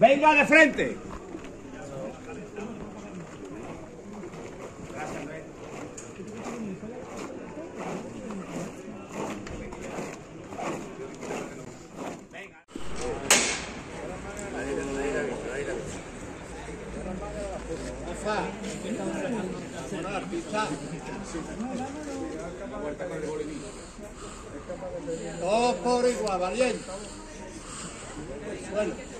Venga de frente. Todos por igual, valiente. Bueno.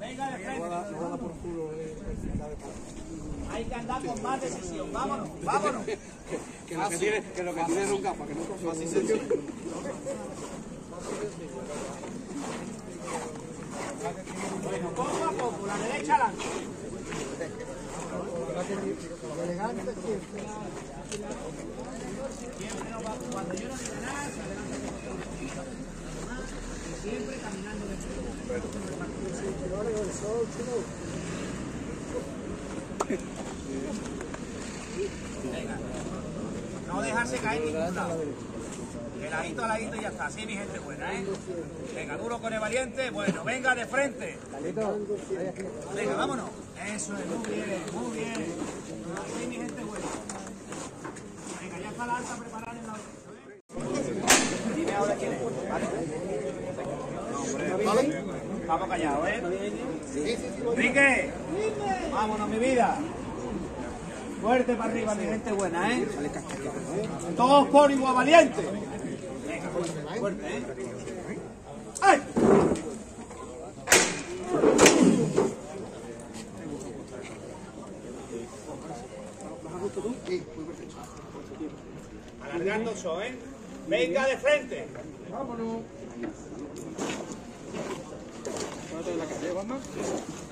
Venga de frente. Hay que andar con más decisión. Vámonos, vámonos. Que lo que tiene, que lo que tiene nunca, para que no Así sencillo. Bueno, poco a poco, la derecha adelante. Siempre nos va, cuando yo no diga nada, se adelanta Siempre caminando de frente. No dejarse caer lado. De ladito ladito y ya está. Así mi gente buena, ¿eh? Venga, duro con el valiente. Bueno, venga de frente. Venga, vámonos. Eso es, muy bien, muy bien. Así mi gente buena. Venga, ya está la alta preparada en la ¿eh? Dime ahora quién es. Vamos callados, ¿eh? Enrique, vámonos, mi vida. Fuerte para arriba, mi gente buena, ¿eh? Todos por igual valiente. Venga, fuerte, ¿eh? ¡Ay! Alargando eso, ¿eh? Venga de frente. Vámonos. alamaz ki.